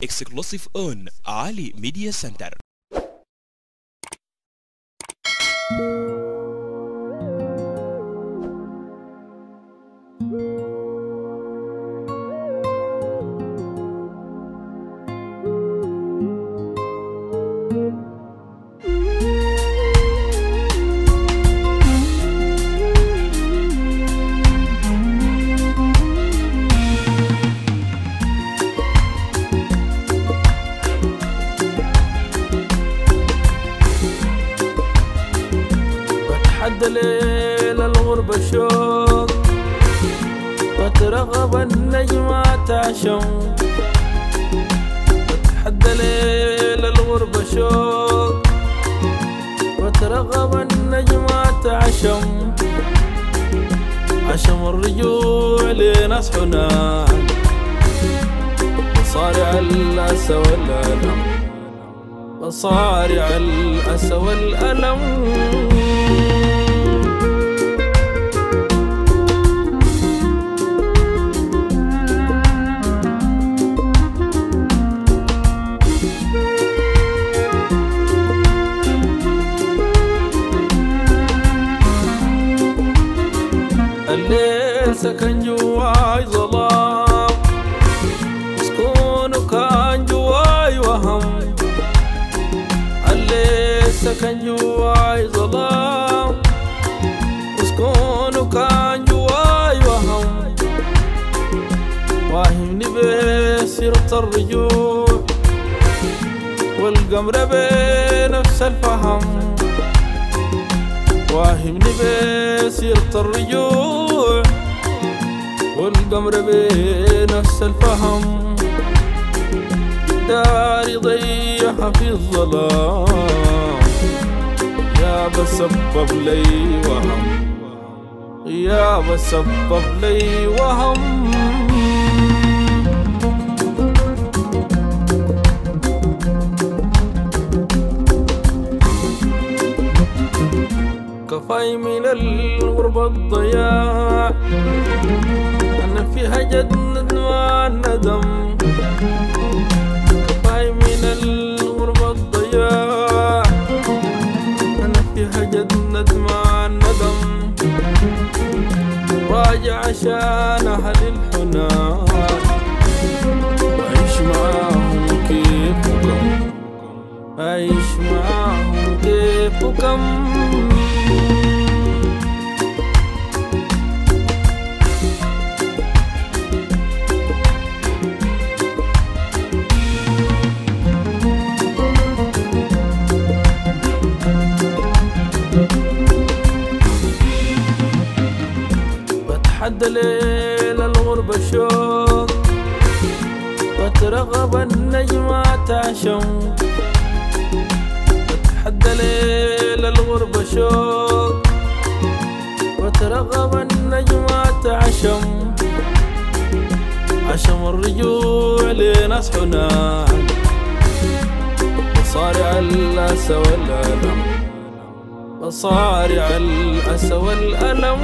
exclusive on Ali Media Center. بتحدى ليل الغربة شوق. بترغب النجمة عشم بتحدى ليل الغربة شوق. بترغب النجمة عشم عشم الرجوع لناس حنان صارع الأسى والألم. مصارع الأسى والألم. سكن جواي ظلام. سكونه كان جواي وهم. الليل سكن جواي ظلام. سكونه كان جواي وهم. واهمني بسيرة الرجوع. والقمر بنفس الفهم. واهمني بسيرة الرجوع. والقمر بنفس الفهم داري ضيعها في الظلام. يا بسبب لي وهم. يا بسبب لي وهم. كفاي من الغربة الضياع فيها جنة ما الندم كفاي من الغربة الضياع أنا فيها جنة ما الندم راجع عشان أهل الحنان بتحدى ليل الغربة شوق. بترغب النجمة عشم بتحدى ليل الغربة شوق. بترغب النجمة عشم عشم الرجوع لناس حنان مصارع الأسى والألم. مصارع الأسى والألم.